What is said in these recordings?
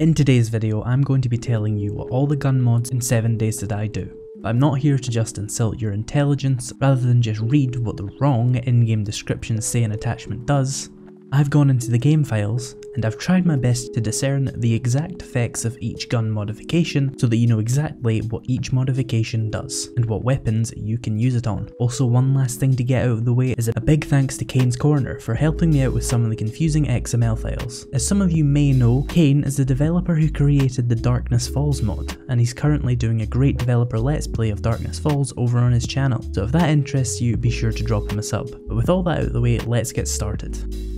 In today's video, I'm going to be telling you what all the gun mods in 7 Days to Die do. But I'm not here to just insult your intelligence, rather than just read what the wrong in-game descriptions say an attachment does, I've gone into the game files and I've tried my best to discern the exact effects of each gun modification so that you know exactly what each modification does and what weapons you can use it on. Also one last thing to get out of the way is a big thanks to Khaine's Korner for helping me out with some of the confusing XML files. As some of you may know, Khaine is the developer who created the Darkness Falls mod and he's currently doing a great developer let's play of Darkness Falls over on his channel, so if that interests you be sure to drop him a sub. But with all that out of the way, let's get started.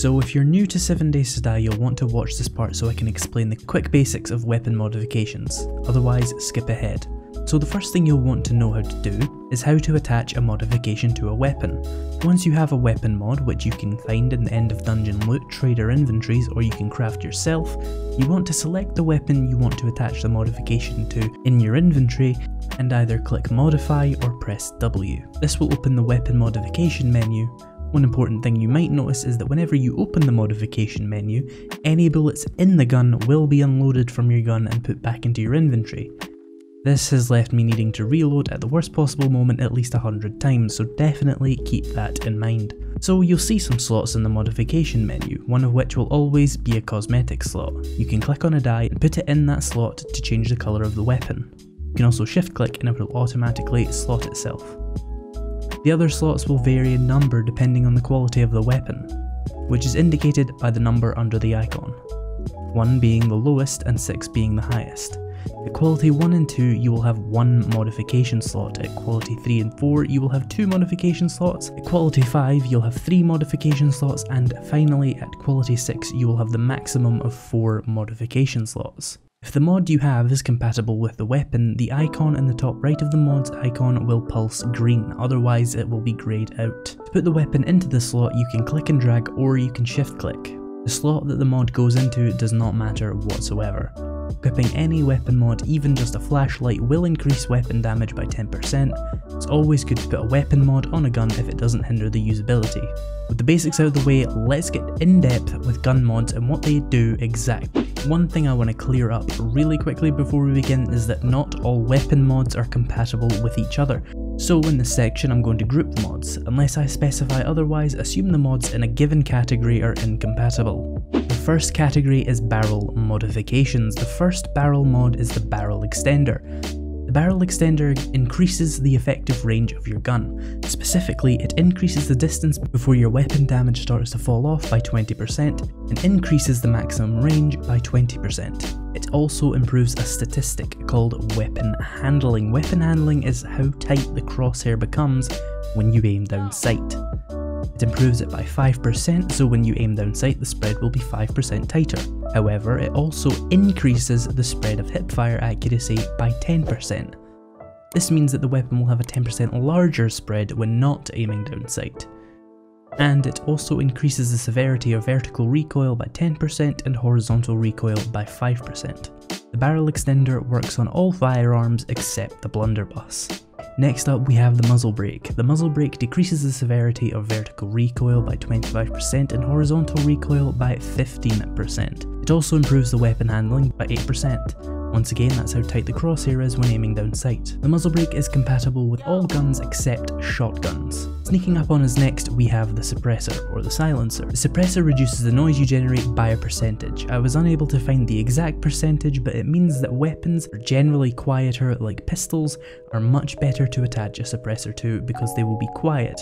So if you're new to 7 Days to Die you'll want to watch this part so I can explain the quick basics of weapon modifications, otherwise skip ahead. So the first thing you'll want to know how to do is how to attach a modification to a weapon. Once you have a weapon mod which you can find in the end of dungeon loot, trader inventories or you can craft yourself, you want to select the weapon you want to attach the modification to in your inventory and either click modify or press W. This will open the weapon modification menu one important thing you might notice is that whenever you open the modification menu, any bullets in the gun will be unloaded from your gun and put back into your inventory. This has left me needing to reload at the worst possible moment at least 100 times, so definitely keep that in mind. So you'll see some slots in the modification menu, one of which will always be a cosmetic slot. You can click on a die and put it in that slot to change the colour of the weapon. You can also shift click and it will automatically slot itself. The other slots will vary in number depending on the quality of the weapon, which is indicated by the number under the icon, 1 being the lowest and 6 being the highest. At quality 1 and 2 you will have 1 modification slot, at quality 3 and 4 you will have 2 modification slots, at quality 5 you'll have 3 modification slots, and finally at quality 6 you will have the maximum of 4 modification slots. If the mod you have is compatible with the weapon, the icon in the top right of the mod's icon will pulse green, otherwise it will be greyed out. To put the weapon into the slot you can click and drag or you can shift click. The slot that the mod goes into does not matter whatsoever. Equipping any weapon mod, even just a flashlight, will increase weapon damage by 10%. It's always good to put a weapon mod on a gun if it doesn't hinder the usability. With the basics out of the way, let's get in depth with gun mods and what they do exactly. One thing I want to clear up really quickly before we begin is that not all weapon mods are compatible with each other. So in this section I'm going to group mods, unless I specify otherwise assume the mods in a given category are incompatible. The first category is barrel modifications. The first barrel mod is the barrel extender. The barrel extender increases the effective range of your gun. Specifically, it increases the distance before your weapon damage starts to fall off by 20% and increases the maximum range by 20%. It also improves a statistic called weapon handling. Weapon handling is how tight the crosshair becomes when you aim down sight. It improves it by 5%, so when you aim down sight the spread will be 5% tighter. However, it also increases the spread of hipfire accuracy by 10%. This means that the weapon will have a 10% larger spread when not aiming down sight. And it also increases the severity of vertical recoil by 10% and horizontal recoil by 5%. The barrel extender works on all firearms except the blunderbuss. Next up we have the muzzle brake. The muzzle brake decreases the severity of vertical recoil by 25% and horizontal recoil by 15%. It also improves the weapon handling by 8%. Once again, that's how tight the crosshair is when aiming down sight. The muzzle brake is compatible with all guns except shotguns. Sneaking up on us next, we have the suppressor, or the silencer. The suppressor reduces the noise you generate by a percentage. I was unable to find the exact percentage, but it means that weapons are generally quieter, like pistols, are much better to attach a suppressor to because they will be quiet,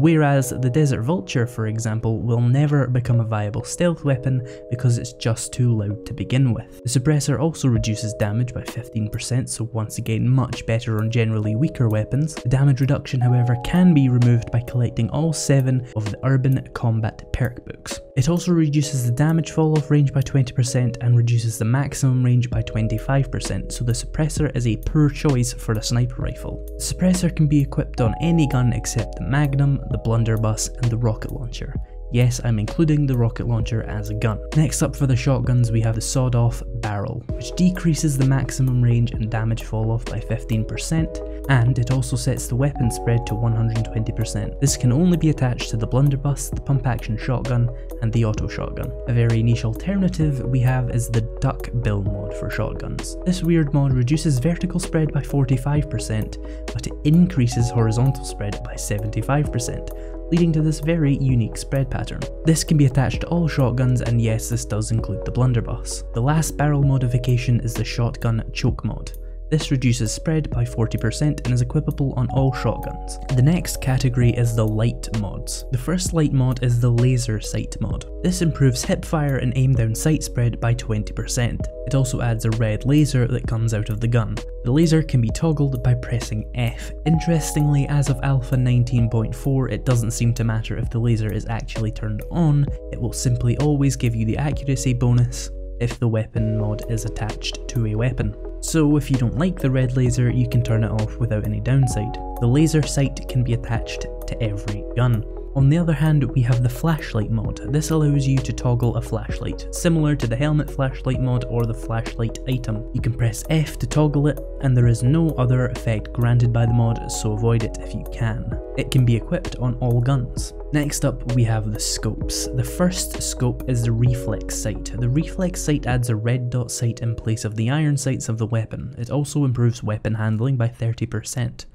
Whereas the Desert Vulture, for example, will never become a viable stealth weapon because it's just too loud to begin with. The suppressor also reduces damage by 15%, so once again much better on generally weaker weapons. The damage reduction however can be removed by collecting all 7 of the Urban Combat perk books. It also reduces the damage fall off range by 20% and reduces the maximum range by 25%, so the suppressor is a poor choice for a sniper rifle. The suppressor can be equipped on any gun except the Magnum, the blunderbuss, and the rocket launcher. Yes, I'm including the rocket launcher as a gun. Next up for the shotguns we have the sawed-off barrel which decreases the maximum range and damage fall off by 15%, and it also sets the weapon spread to 120%. This can only be attached to the blunderbuss, the pump action shotgun, and the auto shotgun. A very niche alternative we have is the duck bill mod for shotguns. This weird mod reduces vertical spread by 45%, but it increases horizontal spread by 75%, leading to this very unique spread pattern. This can be attached to all shotguns and yes this does include the blunderbuss. The last barrel modification is the shotgun choke mod. This reduces spread by 40% and is equipable on all shotguns. The next category is the light mods. The first light mod is the laser sight mod. This improves hipfire and aim down sight spread by 20%. It also adds a red laser that comes out of the gun. The laser can be toggled by pressing F. Interestingly, as of Alpha 19.4, it doesn't seem to matter if the laser is actually turned on, it will simply always give you the accuracy bonus if the weapon mod is attached to a weapon. So if you don't like the red laser, you can turn it off without any downside. The laser sight can be attached to every gun. On the other hand, we have the flashlight mod. This allows you to toggle a flashlight, similar to the helmet flashlight mod or the flashlight item. You can press F to toggle it, and there is no other effect granted by the mod, so avoid it if you can. It can be equipped on all guns. Next up we have the scopes. The first scope is the reflex sight. The reflex sight adds a red dot sight in place of the iron sights of the weapon. It also improves weapon handling by 30%.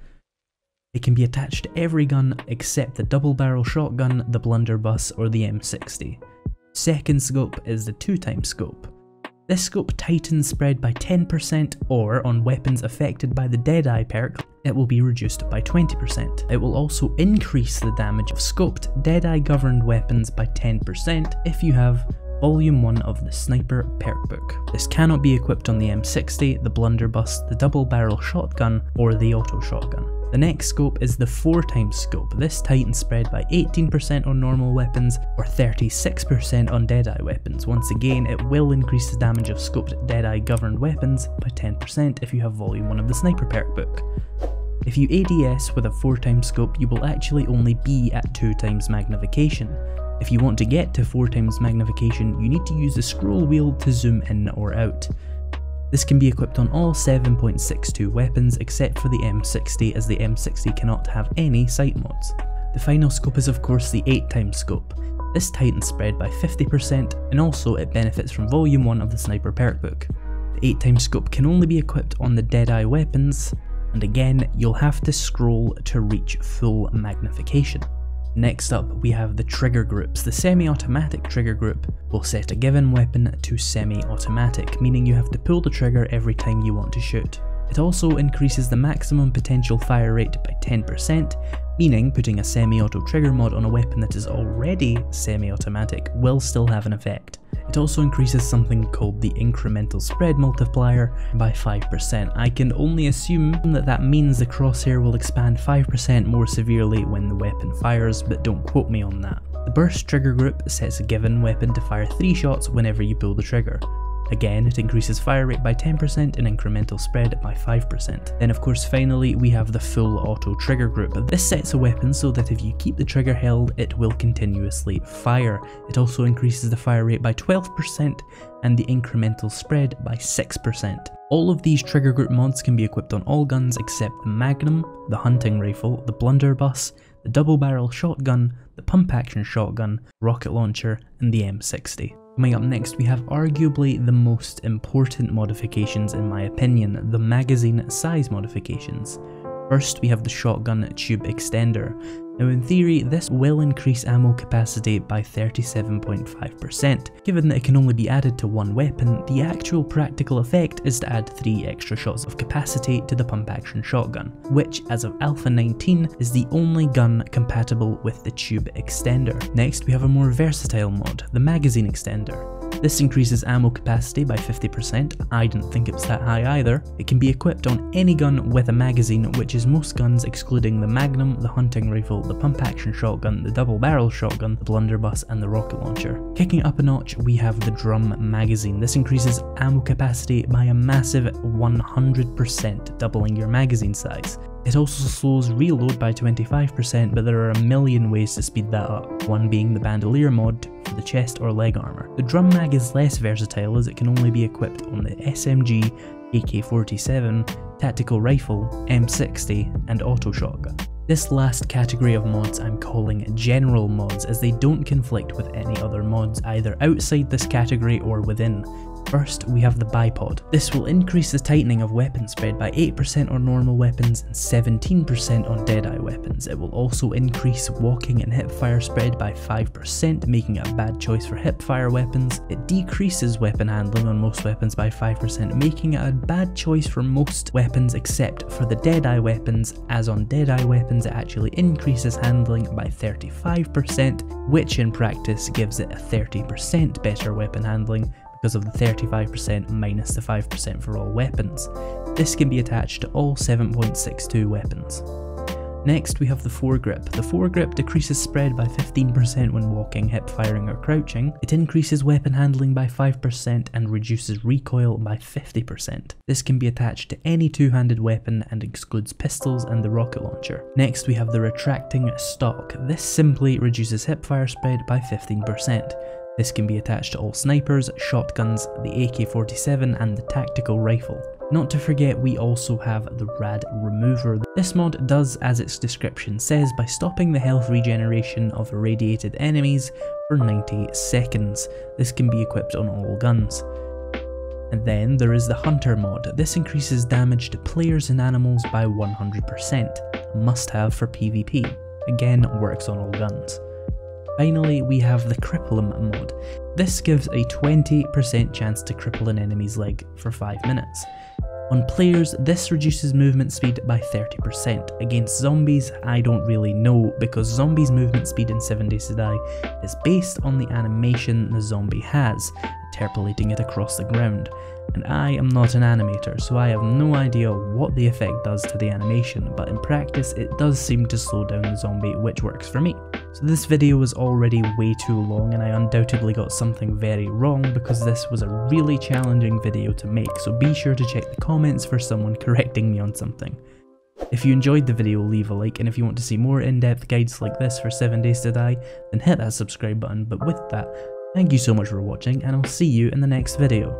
It can be attached to every gun except the double barrel shotgun, the blunderbuss or the M60. Second scope is the 2 time scope. This scope tightens spread by 10% or on weapons affected by the Deadeye perk, it will be reduced by 20%. It will also increase the damage of scoped Deadeye governed weapons by 10% if you have Volume 1 of the Sniper Perk Book. This cannot be equipped on the M60, the blunderbuss, the double barrel shotgun, or the auto shotgun. The next scope is the 4 times scope. This tightens spread by 18% on normal weapons or 36% on Deadeye weapons. Once again, it will increase the damage of scoped Deadeye governed weapons by 10% if you have volume 1 of the Sniper Perk book. If you ADS with a 4 times scope, you will actually only be at 2 times magnification. If you want to get to 4 times magnification, you need to use the scroll wheel to zoom in or out. This can be equipped on all 7.62 weapons except for the M60 as the M60 cannot have any sight mods. The final scope is of course the 8 times scope. This tightens spread by 50% and also it benefits from volume 1 of the Sniper Perk book. The 8 times scope can only be equipped on the Deadeye weapons and again you'll have to scroll to reach full magnification. Next up, we have the trigger groups. The semi-automatic trigger group will set a given weapon to semi-automatic, meaning you have to pull the trigger every time you want to shoot. It also increases the maximum potential fire rate by 10%, meaning putting a semi-auto trigger mod on a weapon that is already semi-automatic will still have an effect. It also increases something called the incremental spread multiplier by 5%. I can only assume that that means the crosshair will expand 5% more severely when the weapon fires, but don't quote me on that. The burst trigger group sets a given weapon to fire 3 shots whenever you pull the trigger. Again, it increases fire rate by 10% and incremental spread by 5%. Then of course finally we have the full auto trigger group. This sets a weapon so that if you keep the trigger held it will continuously fire. It also increases the fire rate by 12% and the incremental spread by 6%. All of these trigger group mods can be equipped on all guns except the Magnum, the hunting rifle, the blunderbuss, the double barrel shotgun, the pump action shotgun, rocket launcher and the M60. Coming up next, we have arguably the most important modifications in my opinion, the magazine size modifications. First, we have the shotgun tube extender. Now in theory, this will increase ammo capacity by 37.5%. Given that it can only be added to one weapon, the actual practical effect is to add 3 extra shots of capacity to the pump action shotgun, which as of Alpha 19 is the only gun compatible with the tube extender. Next we have a more versatile mod, the magazine extender. This increases ammo capacity by 50%, I didn't think it was that high either. It can be equipped on any gun with a magazine, which is most guns excluding the Magnum, the hunting rifle, the pump action shotgun, the double barrel shotgun, the blunderbuss and the rocket launcher. Kicking up a notch, we have the drum magazine. This increases ammo capacity by a massive 100%, doubling your magazine size. It also slows reload by 25%, but there are a million ways to speed that up, one being the bandolier mod for the chest or leg armour. The drum mag is less versatile as it can only be equipped on the SMG, AK-47, tactical rifle, M60 and auto shotgun. This last category of mods I'm calling general mods as they don't conflict with any other mods either outside this category or within. First, we have the bipod. This will increase the tightening of weapon spread by 8% on normal weapons and 17% on Deadeye weapons. It will also increase walking and hipfire spread by 5%, making it a bad choice for hipfire weapons. It decreases weapon handling on most weapons by 5%, making it a bad choice for most weapons except for the Deadeye weapons, as on Deadeye weapons it actually increases handling by 35%, which in practice gives it a 30% better weapon handling because of the 35% minus the 5% for all weapons. This can be attached to all 7.62 weapons. Next we have the foregrip. The foregrip decreases spread by 15% when walking, hip firing or crouching. It increases weapon handling by 5% and reduces recoil by 50%. This can be attached to any two-handed weapon and excludes pistols and the rocket launcher. Next we have the retracting stock. This simply reduces hip fire spread by 15%. This can be attached to all snipers, shotguns, the AK-47 and the tactical rifle. Not to forget we also have the Rad Remover. This mod does as its description says by stopping the health regeneration of irradiated enemies for 90 seconds. This can be equipped on all guns. And then there is the Hunter mod. This increases damage to players and animals by 100%, must have for PvP. Again, works on all guns. Finally, we have the Cripple 'em mod. This gives a 20% chance to cripple an enemy's leg for 5 minutes. On players, this reduces movement speed by 30%. Against zombies, I don't really know because zombies' movement speed in 7 Days to Die is based on the animation the zombie has, interpolating it across the ground and I am not an animator, so I have no idea what the effect does to the animation, but in practice it does seem to slow down the zombie, which works for me. So this video was already way too long and I undoubtedly got something very wrong because this was a really challenging video to make, so be sure to check the comments for someone correcting me on something. If you enjoyed the video, leave a like, and if you want to see more in-depth guides like this for 7 Days to Die, then hit that subscribe button, but with that, thank you so much for watching, and I'll see you in the next video.